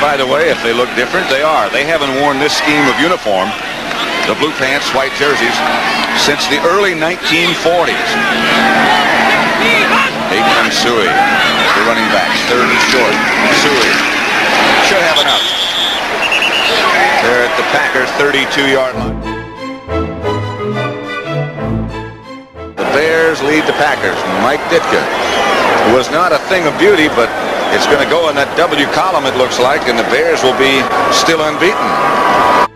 by the way, if they look different, they are. They haven't worn this scheme of uniform, the blue pants, white jerseys, since the early 1940s. Aiken Suhey, the running back, third and short. Suhey should have enough. They're at the Packers 32-yard line. The Bears lead the Packers. Mike Ditka was not a thing of beauty, but it's going to go in that W column, it looks like, and the Bears will be still unbeaten.